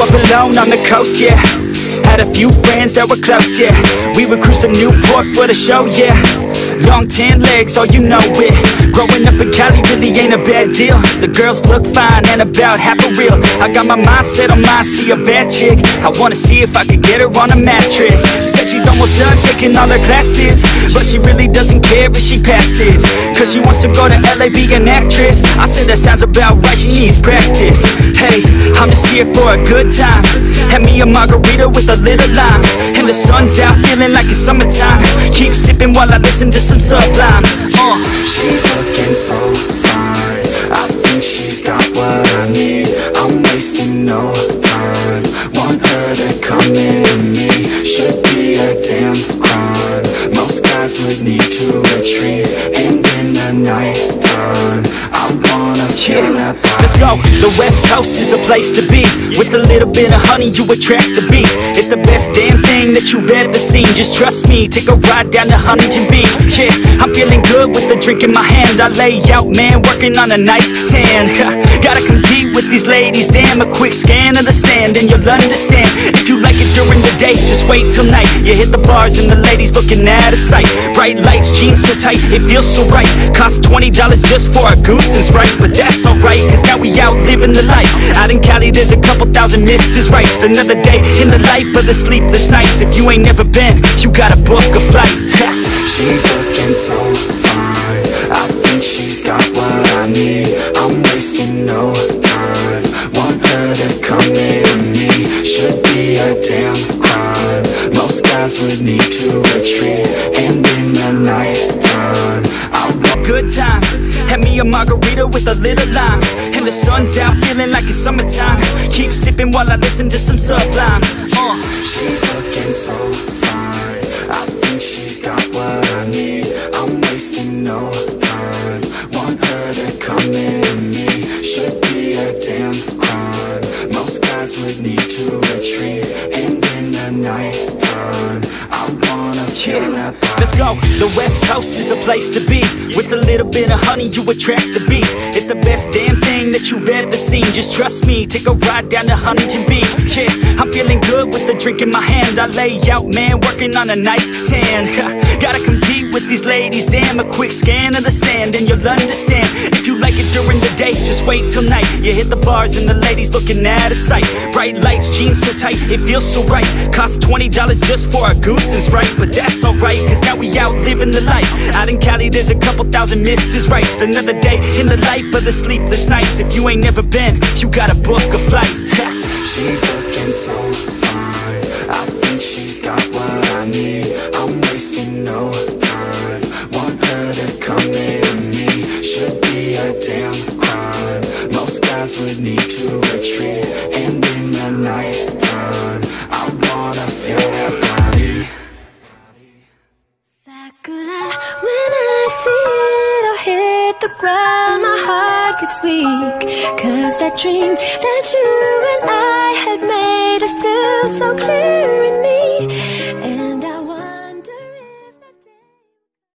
up alone on the coast, yeah. Had a few friends that were close, yeah. We would cruise to Newport for the show, yeah. Long tan legs, oh you know it. Growing up in Cali really ain't a bad deal. The girls look fine and about half a real. I got my mindset on mine, see a bad chick. I wanna see if I could get her on a mattress. Said she's almost done taking all her classes But she really doesn't care if she passes. Cause she wants to go to LA, be an actress. I said that sounds about right, she needs practice. Hey, I'm just here for a good time margarita with a little lime. And the sun's out, feeling like it's summertime. Keep sipping while I listen to some Sublime. Uh. She's looking so fine. I think she's got what I need. I'm wasting no time. Want her to come into me. Should be a damn crime. Most guys would need to retreat. And in the night time I wanna feel that body Let's go, the west coast is the place to be. With a little bit of honey you attract the bees It's the best damn thing that you've ever seen. Just trust me, take a ride down to Huntington Beach. Yeah, I'm feeling good with the drink in my hand. I lay out, man, working on a nice tan. Gotta compete with these ladies, damn A quick scan of the sand. And you'll understand If you like it during the day, just wait till night. You hit the bars and the ladies looking out of sight. Bright lights, jeans so tight, it feels so right. Cost $20 just for a goose and Sprite But that's alright, cause now we out living the life. Out in Cali there's a couple thousand Mrs. Rights Another day in the life of the sleepless nights. If you ain't never been, you gotta book a flight Want her to come into me. Should be a damn crime. Most guys would need to retreat And in the night time. I want Good time, have me a margarita with a little lime. And the sun's out, feeling like it's summertime. Keep sipping while I listen to some Sublime. Uh. She's looking so body Let's go, the west coast is the place to be. With a little bit of honey you attract the bees It's the best damn thing that you've ever seen. Just trust me, take a ride down to Huntington Beach. Yeah, I'm feeling good with the drink in my hand. I lay out, man, working on a nice tan. Gotta compete with these ladies, damn A quick scan of the sand. And you'll understand. If you like it during the day, just wait till night. You hit the bars and the ladies looking out of sight. Bright lights, jeans so tight, it feels so right. Cost $20 just for a goose and Sprite But that's alright, cause now we out living the life. Out in Cali there's a couple thousand Mrs. Rights Another day in the life of the sleepless nights. If you ain't never been, you gotta book a flight. She's looking so fine need to retreat And in the night time I wanna feel that body Sakura, when I see it, I'll hit the ground. My heart gets weak. Cause that dream that you and I had made is still so clear.